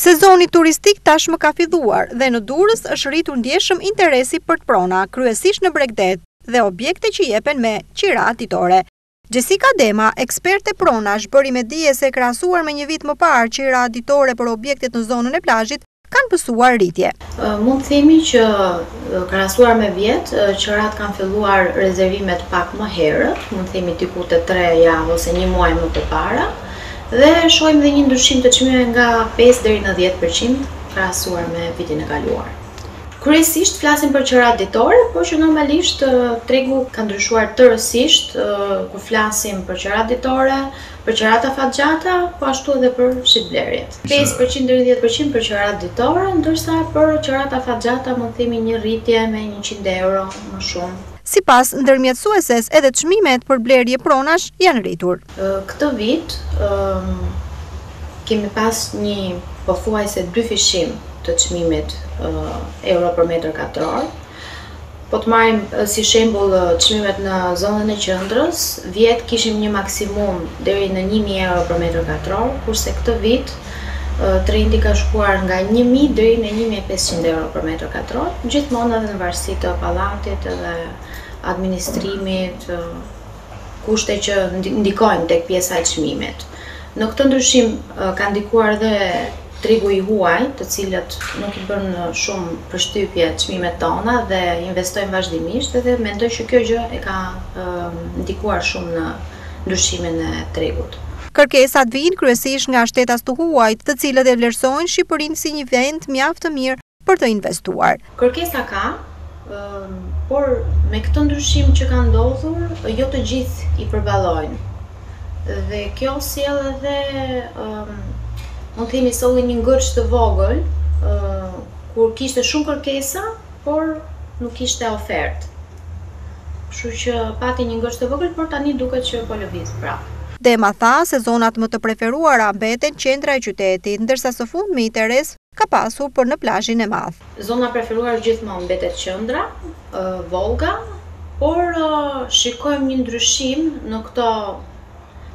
Sezoni turistik tashmë ka filluar dhe në Durrës është rritur ndjeshëm interesi për prona, kryesisht në bregdet dhe objekte që jepen me qira ditore. Xhesika Dema, eksperte pronash, bëri me dije se krahasuar me një vit më parë qiratë ditore për objektet në zonën e plazhit kanë pësuar rritje. Mund të themi që krahasuar me vjet, qërat kanë filluar rezervimet pak më herët, mund të themi diku te tre javë ose një muaj më përpara dhe shohim dhe një ndryshim të çmimeve nga pesë deri në dhjetë për qind krahasuar me vitin e kaluar. Kryesisht flasim për qërat ditore, por që normalisht tregu ka ndryshuar tërësisht kur flasim për qërat ditore, Për qërat afatgjata, po ashtu edhe për shitblerjet. Pesë për qind deri në dhjetë për qind për qërat ditore, ndërsa për qërat afatgjata mund të themi një rritje me njëqind euro më shumë. Sipas ndërmjetësueses edhe çmimet për blerje pronash janë rritur. Këtë vit kemi pas një pothuajse dyfishim të çmimit euro për metër katror. Po të marrim si shembull çmimet në zonën e qendrës, vjet kishim një maksimum deri në një mijë euro për metër katror, kurse këtë vit trendi ka shkuar nga një mijë deri në një mijë e pesëqind euro për metër katror, gjithmonë edhe në varësi të pallatit edhe administrimit, kushte që ndikojnë tek pjesa e çmimit. Në këtë ndryshim ka ndikuar dhe tregu i huaj, të cilët nuk i bën shumë përshtypje çmimet tona dhe investojnë vazhdimisht dhe mendoj që kjo gjë e ka ndikuar shumë në ndryshimin e tregut. Kërkesat vijnë kryesisht nga shtetas të huaj, të cilët e vlerësojnë Shqipërinë si një vend mjaft të mirë për të investuar. Kërkesa ka, por me këtë ndryshim që ka ndodhur, jo të gjithë i përballojnë. Dhe kjo sjell edhe mund të themi solli një ngërç të vogël, kur kishte shumë kërkesa, por nuk kishte ofertë. Kështu që pati një ngërç të vogël, por tani duket që po lëviz prapë. Dema tha se zonat më të preferuara mbeten qendra e qytetit, ndërsa së fundmi interes ka pasur për në plazhin e madh. Zona e preferuar gjithmonë mbetet qendra, Vollga, por shikojmë një ndryshim në këto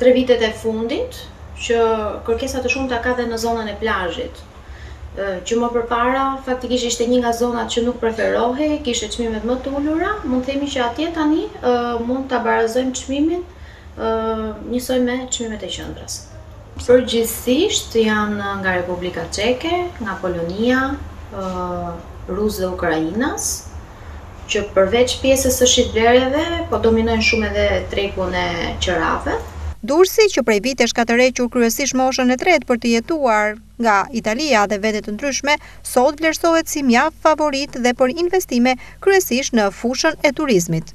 tre vitet e fundit që kërkesa të shumta ka dhe në zonën e plazhit, që më përpara faktikisht ishte një nga zonat që nuk preferohej, kishte çmimet më të ulura, mund të themi që atje tani mund ta barazojmë çmimin njësoj me çmimet e qendrës. Përgjithësisht janë nga Republika Çeke, nga Polonia, rusë dhe ukrainas, që përveç pjesës së shitblerjeve, po dominojnë shumë edhe tregun e qërave. Durrësi, që prej vitesh ka tërhequr kryesisht moshën e tretë për të jetuar. nga Italia dhe vende të ndryshme, sot vlerësohet si mjaft favorit dhe për investime kryesisht në fushën e turizmit.